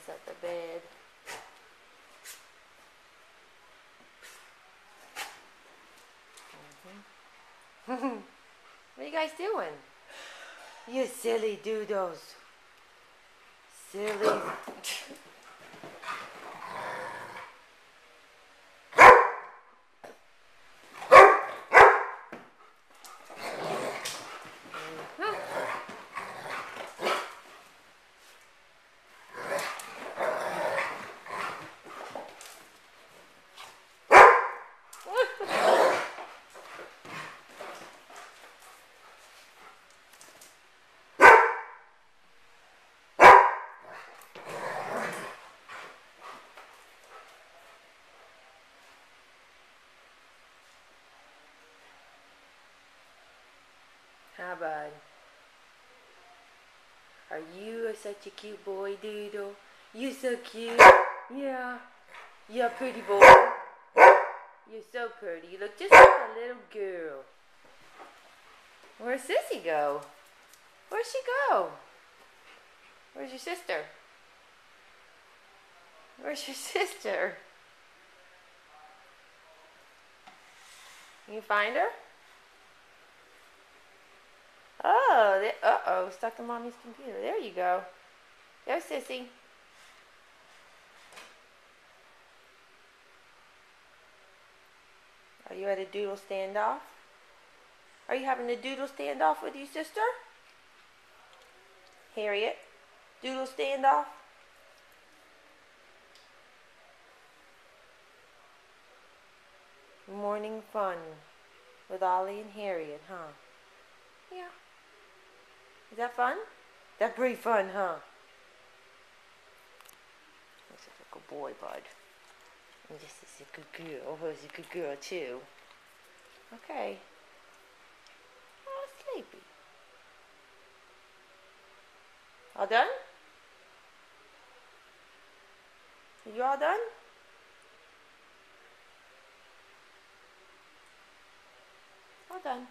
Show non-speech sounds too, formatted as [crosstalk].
mess up the bed. Mhm. [laughs] what are you guys doing? You silly doodles. Silly. [laughs] Hi, bud. Are you such a cute boy, Doodle? You so cute. Yeah. You're a pretty boy. You're so pretty. You look just like a little girl. Where's Sissy go? Where'd she go? Where's your sister? Where's your [laughs] sister? Can you find her? Oh, uh oh, stuck in mommy's computer. There you go. Go, sissy. Are you at a doodle standoff? Are you having a doodle standoff with your sister? Harriet, doodle standoff? Morning fun with Ollie and Harriet, huh? Yeah. Is that fun? That's pretty fun, huh? This is a good boy, bud. And this is a good girl. Oh, Who's a good girl, too? Okay. Oh, sleepy. All done? You all done? All done.